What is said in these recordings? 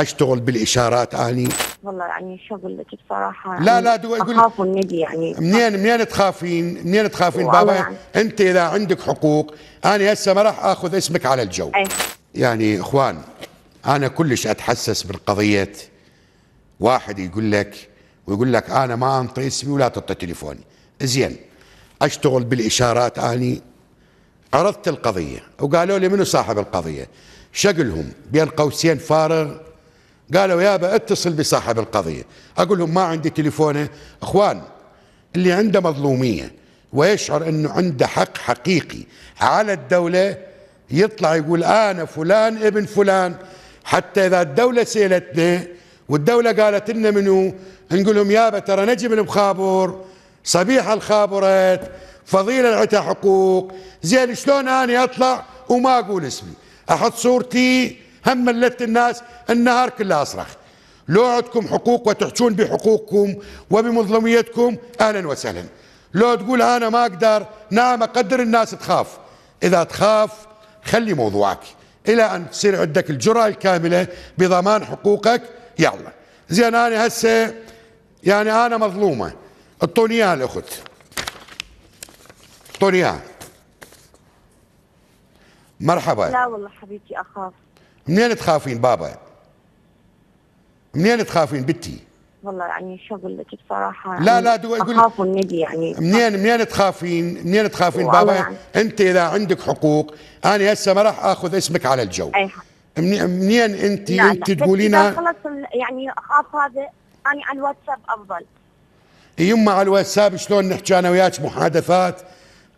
أشتغل بالإشارات أني والله يعني شو أقول لك بصراحة لا يعني لا دو أخاف الندي يعني. منين منين تخافين؟ منين تخافين؟ بابا يعني. أنت إذا عندك حقوق أنا هسه ما راح آخذ اسمك على الجو. اي يعني إخوان أنا كلش أتحسس من قضيه واحد يقول لك ويقول لك أنا ما أنطي اسمي ولا تعطي تليفوني. زين. أشتغل بالإشارات أني عرضت القضية وقالوا لي منو صاحب القضية؟ شقلهم بين قوسين فارغ قالوا يابا اتصل بصاحب القضية. أقول لهم ما عندي تليفونه. أخوان اللي عنده مظلومية ويشعر إنه عنده حق حقيقي على الدولة يطلع يقول أنا فلان ابن فلان. حتى إذا الدولة سالتنا والدولة قالت لنا منو نقول لهم يابا ترى نجم المخابر صبيحه الخابرات فضيلة العتا حقوق. زين شلون أنا أطلع وما أقول اسمي؟ أحط صورتي هم ملت الناس النهار كله أصرخ. لو عندكم حقوق وتحجون بحقوقكم وبمظلوميتكم أهلا وسهلا. لو تقول أنا ما أقدر نعم أقدر الناس تخاف. إذا تخاف خلي موضوعك. إلى أن تصير عندك الجرأة الكاملة بضمان حقوقك. يلا. زين أنا هسه يعني أنا مظلومة. اعطوني اياها الأخت. اعطوني اياها مرحبا. لا والله حبيبتي أخاف. منين تخافين بابا؟ منين تخافين بنتي؟ والله يعني شو أقول لك بصراحة لا يعني لا دو يقول- أخاف الندي يعني. منين منين تخافين؟ منين تخافين بابا؟ يعني. أنت إذا عندك حقوق أنا هسه ما راح آخذ اسمك على الجو. أي. منين أنت؟ لا انت لا. بس تقولين إذا خلص يعني أخاف هذا اني على الواتساب أفضل. يما على الواتساب شلون نحكي أنا وياك محادثات؟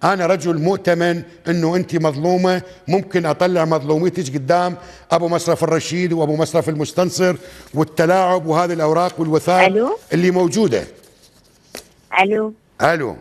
أنا رجل مؤتمن إنه أنت مظلومة ممكن أطلع مظلوميتك قدام أبو مصرف الرشيد وأبو مصرف المستنصر والتلاعب وهذه الأوراق والوثائق؟ اللي موجودة. ألو؟ ألو؟